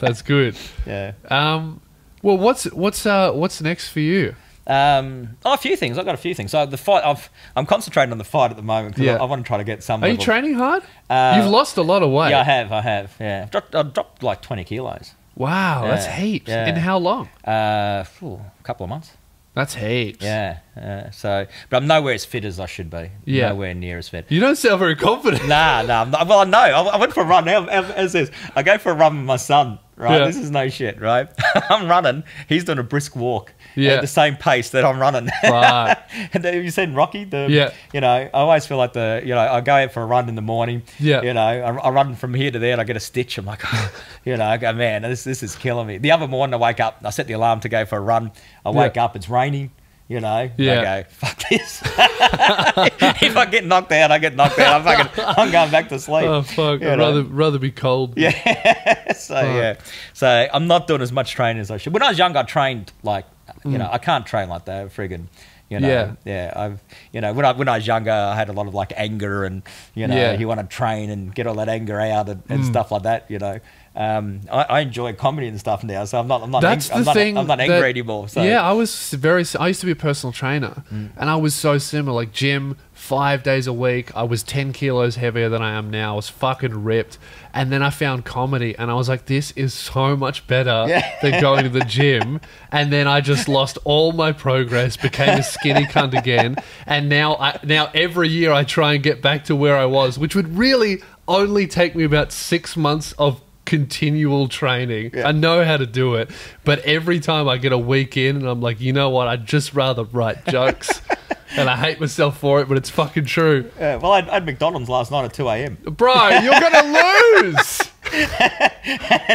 That's good. Yeah. Um, well, what's what's uh what's next for you? Um, oh, a few things. I've got a few things. So the fight, I've, I'm concentrating on the fight at the moment because Yeah. I, I want to try to get some. Are you training hard? Uh, You've lost a lot of weight. Yeah, I have. I have. Yeah, I've dropped, I've dropped like 20 kilos. Wow, that's heaps. yeah. In how long? Uh, phew, a couple of months. That's heaps. Yeah. Uh, so, but I'm nowhere as fit as I should be. Yeah. Nowhere near as fit. You don't sound very confident. Nah, nah. I'm not, well, no. I, I went for a run. Now, as this, I go for a run with my son. Right. Yeah. This is no shit. Right. I'm running. He's doing a brisk walk. Yeah. At the same pace that I'm running. Fuck. and then, you seen Rocky? The, Yeah. You know, I always feel like the, you know, I go out for a run in the morning. Yeah. You know, I, I run from here to there and I get a stitch. I'm like, you know, I go, man, this, this is killing me. The other morning I wake up, I set the alarm to go for a run. I wake Yeah. up, it's raining. You know, Yeah. I go, fuck this. if I get knocked out, I get knocked out. I'm, fucking, I'm going back to sleep. Oh fuck! You I'd know? rather rather be cold. Yeah. so yeah. So I'm not doing as much training as I should. When I was young, I trained like you know I can't train like that. Friggin'. You know, Mm. Yeah. yeah, I've, you know, when I when I was younger, I had a lot of like anger, and you know, Yeah. you want to train and get all that anger out and, and Mm. stuff like that, you know. Um, I, I enjoy comedy and stuff now, so I'm not. I'm not. That's ang- I'm the not, thing. I'm not that- angry anymore. So Yeah, I was very. I used to be a personal trainer, Mm. and I was so similar. Like gym five days a week. I was ten kilos heavier than I am now. I was fucking ripped, and then I found comedy, and I was like, this is so much better Yeah. than going to the gym. And then I just lost all my progress, became a skinny cunt again, and now I now every year I try and get back to where I was, which would really only take me about six months of continual training. Yeah. I know how to do it, but every time I get a week in and I'm like, you know what? I'd just rather write jokes. and I hate myself for it, but it's fucking true. Yeah, well, I had, McDonald's last night at 2 a.m. Bro, you're going to lose.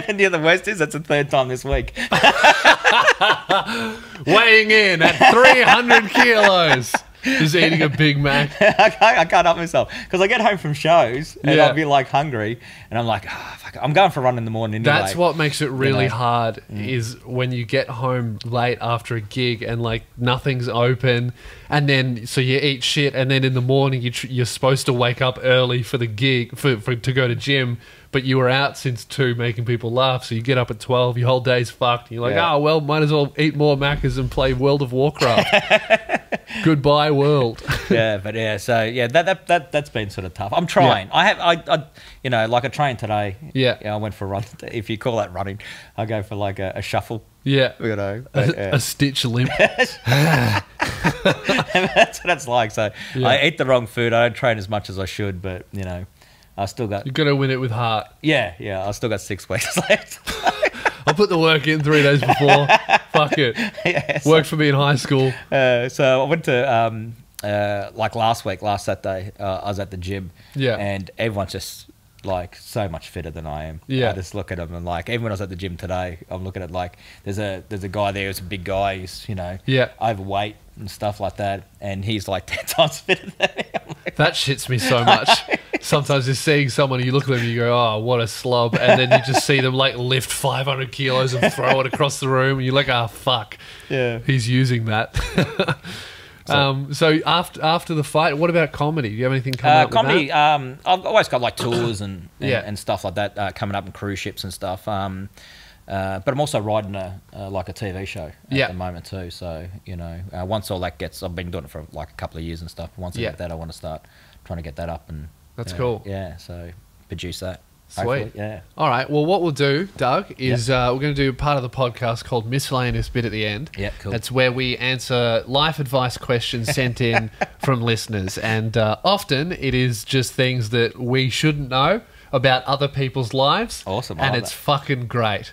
and the other worst is that's the third time this week. Weighing in at 300 kilos. Just eating a Big Mac. I, can't, I can't help myself because I get home from shows and Yeah. I'll be like hungry and I'm like, oh, fuck, I'm going for a run in the morning. Anyway. That's what makes it really know. Mm. hard is when you get home late after a gig and like nothing's open, and then so you eat shit, and then in the morning you tr- you're supposed to wake up early for the gig for, for to go to gym, but you were out since two making people laugh, so you get up at twelve, your whole day's fucked. And you're like, Yeah. oh well, might as well eat more Maccas and play World of Warcraft. Goodbye, world. yeah, but yeah, so yeah, that that that that's been sort of tough. I'm trying. I have I, I you know like I trained today. Yeah. I went for a run. If you call that running, I go for like a, a shuffle. yeah, You know, a, but, yeah. a stitch limp. that's what it's like. So Yeah. I eat the wrong food. I don't train as much as I should, but you know, I still got You got to win it with heart. yeah yeah. I still got six weeks left. I'll put the work in three days before. Fuck it. yeah, so- Worked for me in high school. Uh, so I went to um, uh, like last week, last Saturday. Uh, I was at the gym. Yeah. and everyone's just like so much fitter than I am. Yeah. I just look at them and like even when I was at the gym today, I'm looking at like there's a there's a guy there who's a big guy. He's you know Yeah. overweight and stuff like that, and he's like ten times fitter than me. Like, That shits me so much. Sometimes just seeing someone, you look at them and you go, oh, what a slob. And then you just see them like lift 500 kilos and throw it across the room. And you're like, oh, fuck. Yeah. He's using that. um, so after after the fight, what about comedy? Do you have anything coming Uh, up with comedy. Um, I've always got like tours and and, Yeah. and stuff like that uh, coming up and cruise ships and stuff. Um, uh, but I'm also writing a uh, like a TV show at Yeah. the moment too. So you know, uh, once all that gets, I've been doing it for like a couple of years and stuff. But once I Yeah. get that, I want to start trying to get that up and. That's cool. Yeah. So produce that. Sweet. hopefully, Yeah. All right. Well, what we'll do, Doug, is uh, we're going to do part of the podcast called Miscellaneous Bit at the end. Yeah, cool. That's where we answer life advice questions sent in from listeners. And uh, often it is just things that we shouldn't know about other people's lives. Awesome, And it's that. fucking great.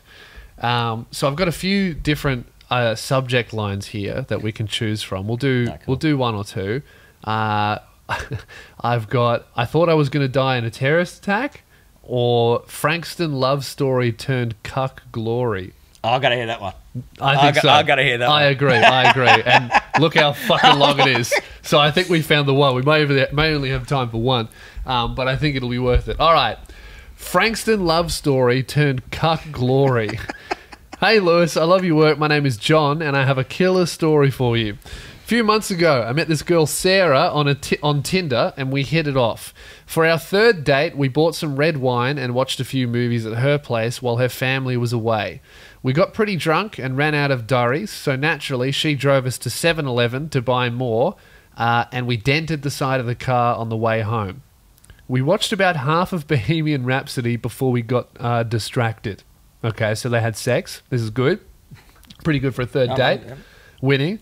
Um, so I've got a few different uh, subject lines here that we can choose from. We'll do cool. we'll do one or two. Uh, I've got. I thought I was going to die in a terrorist attack, or Frankston love story turned cuck glory. Oh, I gotta hear that one. I I think got- so. I gotta hear that I one. agree. I agree. And look how fucking long it is. So I think we found the one. We may, have, may only have time for one, um, but I think it'll be worth it. All right. Frankston love story turned cuck glory. hey, Lewis. I love your work. My name is John, and I have a killer story for you. A few months ago, I met this girl Sarah on a on Tinder, and we hit it off. For our third date, we bought some red wine and watched a few movies at her place while her family was away. We got pretty drunk and ran out of durries, so naturally she drove us to 7-Eleven to buy more, uh, and we dented the side of the car on the way home. We watched about half of Bohemian Rhapsody before we got uh, distracted. Okay, so they had sex. This is good. Pretty good for a third Oh, date. yeah. Winning.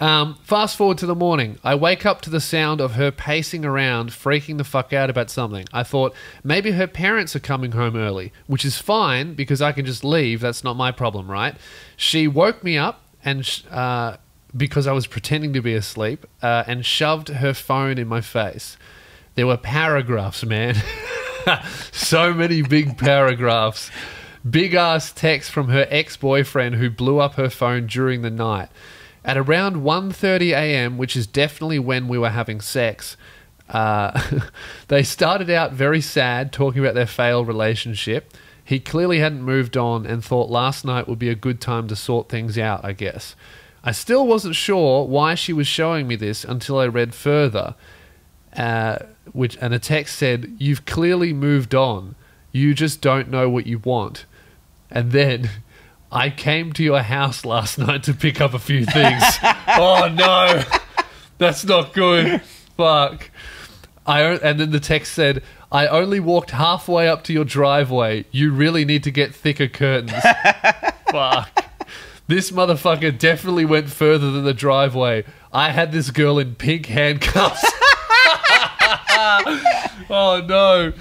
Um, fast forward to the morning. I wake up to the sound of her pacing around, freaking the fuck out about something. I thought maybe her parents are coming home early, which is fine because I can just leave. That's not my problem, right? She woke me up and sh- uh, because I was pretending to be asleep uh, and shoved her phone in my face. There were paragraphs, man. so many big paragraphs. Big ass text from her ex-boyfriend who blew up her phone during the night. At around 1:30 a.m., which is definitely when we were having sex, uh, they started out very sad, talking about their failed relationship. He clearly hadn't moved on and thought last night would be a good time to sort things out, I guess. I still wasn't sure why she was showing me this until I read further uh, which and a text said, "You've clearly moved on. You just don't know what you want. And then I came to your house last night to pick up a few things. oh no, that's not good. Fuck. I and then the text said, "I only walked halfway up to your driveway. You really need to get thicker curtains." Fuck. This motherfucker definitely went further than the driveway. I had this girl in pink handcuffs. oh no.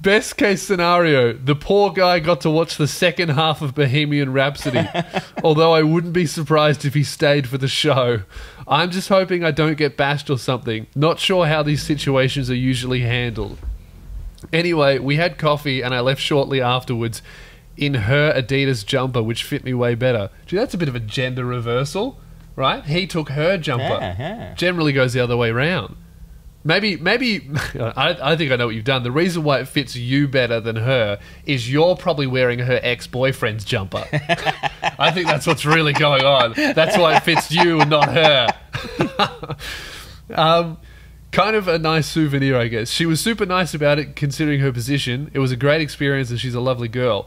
Best case scenario, the poor guy got to watch the second half of Bohemian Rhapsody. Although I wouldn't be surprised if he stayed for the show. I'm just hoping I don't get bashed or something. Not sure how these situations are usually handled. Anyway, we had coffee and I left shortly afterwards in her Adidas jumper, which fit me way better. Gee, that's a bit of a gender reversal, right? He took her jumper. Yeah, yeah. Generally goes the other way round. Maybe, maybe, I, I think I know what you've done. The reason why it fits you better than her is you're probably wearing her ex boyfriend's jumper. I think that's what's really going on. That's why it fits you and not her. um, kind of a nice souvenir, I guess. She was super nice about it, considering her position. It was a great experience, and she's a lovely girl.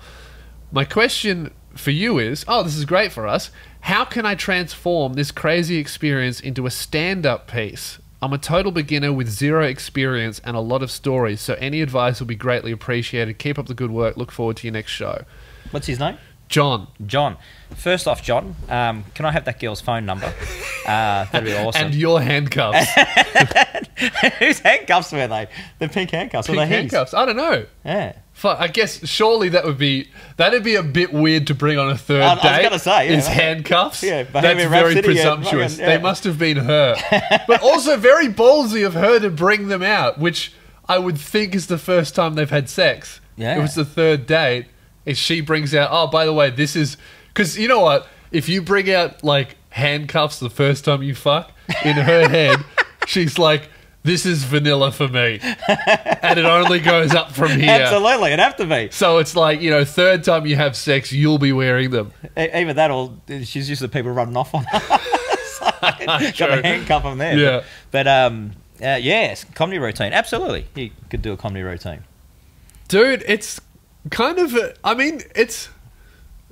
My question for you is oh, this is great for us. How can I transform this crazy experience into a stand up piece? I'm a total beginner with zero experience and a lot of stories, so any advice will be greatly appreciated. Keep up the good work. Look forward to your next show. What's his name? John. John. First off, John, um, can I have that girl's phone number? Uh, that'd be awesome. And your handcuffs. Whose handcuffs were they? The pink handcuffs. Pink were they his? handcuffs. I don't know. Yeah. Fuck, I guess surely that would be that'd be a bit weird to bring on a third I- I was gonna say, yeah. is handcuffs. Yeah, that's Bohemian very Rhapsody, yeah, presumptuous. yeah. They must have been her, but also very ballsy of her to bring them out, which I would think is the first time they've had sex. Yeah. it was the third date. Is she brings out? Oh, by the way, this is because you know what? If you bring out like handcuffs the first time you fuck, in her head, she's like. This is vanilla for me, and it only goes up from here. Absolutely, it'd have to be. So it's like, you know, third time you have sex, you'll be wearing them. E- Either that or she's used to people running off on her. So, Got a handcuff on there. Yeah. But, um, uh, yes, comedy routine. Absolutely. You could do a comedy routine. Dude, it's kind of, a, I mean, it's,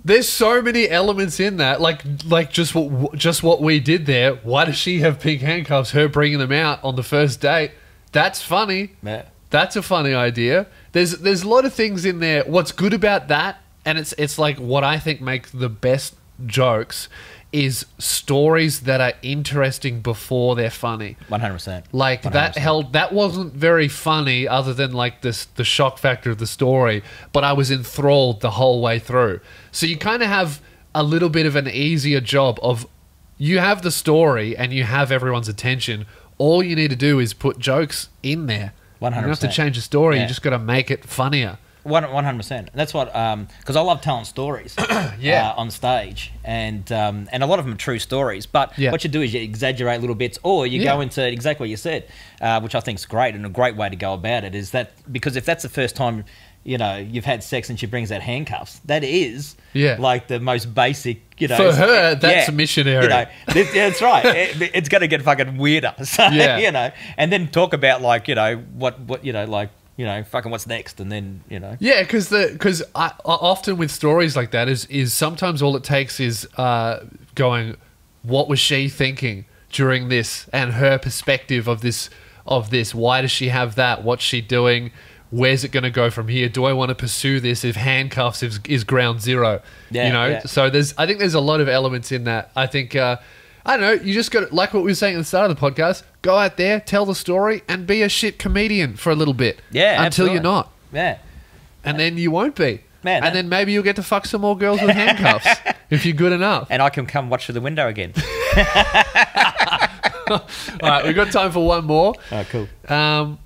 there's so many elements in that. Like, like just what, just what we did there. Why does she have pink handcuffs? Her bringing them out on the first date. That's funny. Yeah. That's a funny idea. There's there's a lot of things in there. What's good about that, and it's it's like what I think makes the best jokes is stories that are interesting before they're funny. 100%. Like that 100%. held that wasn't very funny other than like this the shock factor of the story, but I was enthralled the whole way through. So you kind of have a little bit of an easier job of you have the story and you have everyone's attention. All you need to do is put jokes in there. One hundred. You don't have to change the story. Yeah. You just got to make it funnier. One hundred percent. That's what because I love telling stories. Yeah. uh, on stage, and um, and a lot of them are true stories. But Yeah. what you do is you exaggerate little bits, or you Yeah. go into exactly what you said, uh, which I think is great and a great way to go about it. Is that because if that's the first time you know you've had sex and she brings out handcuffs, that is Yeah. like the most basic. You know, For her, that's yeah, missionary. You know, this- yeah, that's right. It- it's going to get fucking weirder. So Yeah. you know, and then talk about like you know what what you know like you know fucking what's next, and then you know. Yeah, because the because often with stories like that is is sometimes all it takes is uh, going, what was she thinking during this, and her perspective of this of this. Why does she have that? What's she doing? Where's it going to go from here? Do I want to pursue this if handcuffs is, is ground zero? Yeah, you know. yeah. So there's I think there's a lot of elements in that. I think. Uh, I don't know. You just got to, like what we were saying at the start of the podcast. Go out there, tell the story, and be a shit comedian for a little bit. Yeah, until absolutely. you're not Yeah. and then you won't be. Man, and that- then maybe you'll get to fuck some more girls with handcuffs if you're good enough. And I can come watch through the window again. All right, we've got time for one more. oh, cool. Um,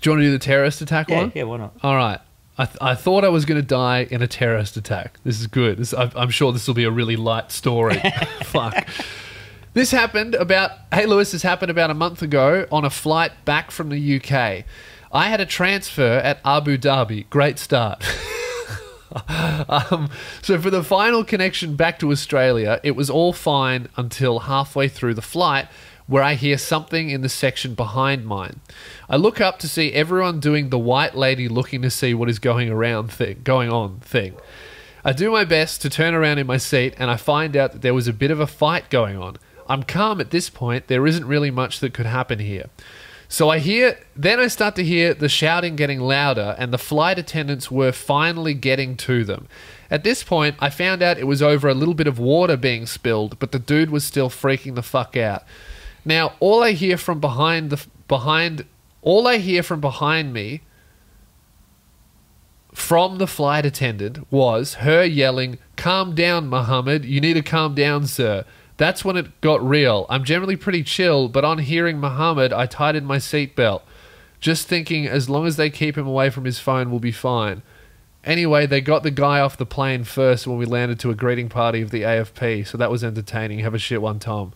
do you want to do the terrorist attack Yeah, one? yeah, why not? All right. I, th- I thought I was going to die in a terrorist attack. This is good. This, I, I'm sure this will be a really light story. Fuck. This happened about, hey Lewis, this happened about a month ago on a flight back from the UK. I had a transfer at Abu Dhabi. Great start. um, so for the final connection back to Australia, it was all fine until halfway through the flight where I hear something in the section behind mine. I look up to see everyone doing the white lady looking to see what is going around thing, going on thing. I do my best to turn around in my seat and I find out that there was a bit of a fight going on. I'm calm at this point. There isn't really much that could happen here. So I hear, then I start to hear the shouting getting louder, and the flight attendants were finally getting to them. At this point, I found out it was over a little bit of water being spilled, but the dude was still freaking the fuck out. Now, all I hear from behind the behind, all I hear from behind me from the flight attendant was her yelling, Calm down, Muhammad. You need to calm down, sir. That's when it got real. I'm generally pretty chill, but on hearing Muhammad, I tightened my seatbelt. Just thinking, as long as they keep him away from his phone, we'll be fine. Anyway, they got the guy off the plane first when we landed to a greeting party of the AFP, so that was entertaining. Have a shit one, Tom.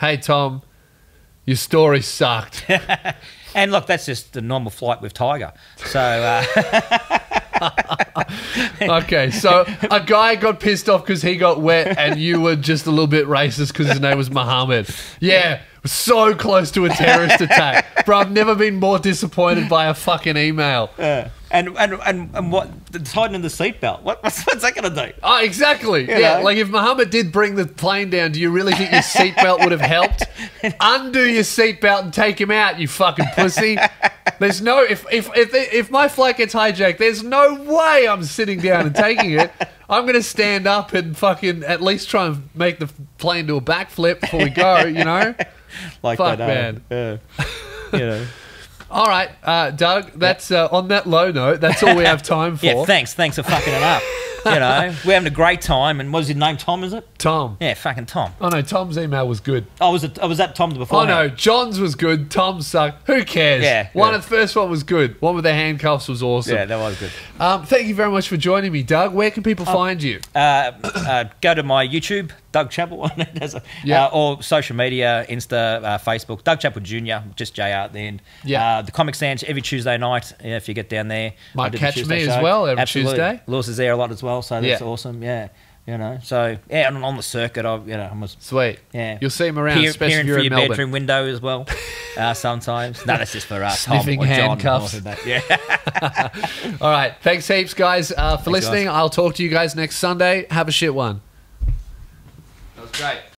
Hey, Tom, your story sucked. And look, that's just the normal flight with Tiger. So uh, okay, so a guy got pissed off because he got wet, and you were just a little bit racist because his name was Muhammad. Yeah, so close to a terrorist attack, bro. I've never been more disappointed by a fucking email. uh, and, and and and what the tightening the seatbelt? What what's, what's that going to do? Oh, exactly. yeah, know? like if Muhammad did bring the plane down, do you really think your seatbelt would have helped? Undo your seatbelt and take him out, you fucking pussy. There's no if if if if my flight gets hijacked, there's no way I'm sitting down and taking it. I'm gonna stand up and fucking at least try and make the plane do a backflip before we go. You know. Like Fuck, that, uh, man. uh, you know. All right, uh, Doug. That's uh, on that low note. That's all we have time for. Yeah, thanks, thanks for fucking it up. You know, we're having a great time. And what is was his name? Tom, is it? Tom. Yeah, fucking Tom. Oh no, Tom's email was good. Oh, was it? Oh, was that Tom before? Oh no, John's was good. Tom's sucked. Who cares? Yeah, One yeah. of the first one was good. One with the handcuffs was awesome. Yeah, that was good. Um, thank you very much for joining me, Doug. Where can people find you? Uh, uh, go to my YouTube, Doug Chappel, There's a- Yeah. uh, or social media, Insta, uh, Facebook, Doug Chappel Jr., just JR at the end. Yeah. Uh, the Comic Stands every Tuesday night, yeah, if you get down there. Might the catch Tuesday me as well every Absolutely. Tuesday. Lewis is there a lot as well, so that's Yeah. awesome, yeah. You know, so, yeah, and on the circuit, I, you know, I'm a, Sweet. yeah. You'll see him around, Peer- especially if peering you're through in your Melbourne. bedroom window as well, uh, sometimes. No, that's just for us. Tom Sniffing or handcuffs. Yeah. All right. Thanks heaps, guys, uh, for Thanks, listening. guys. I'll talk to you guys next Sunday. Have a shit one. Was great.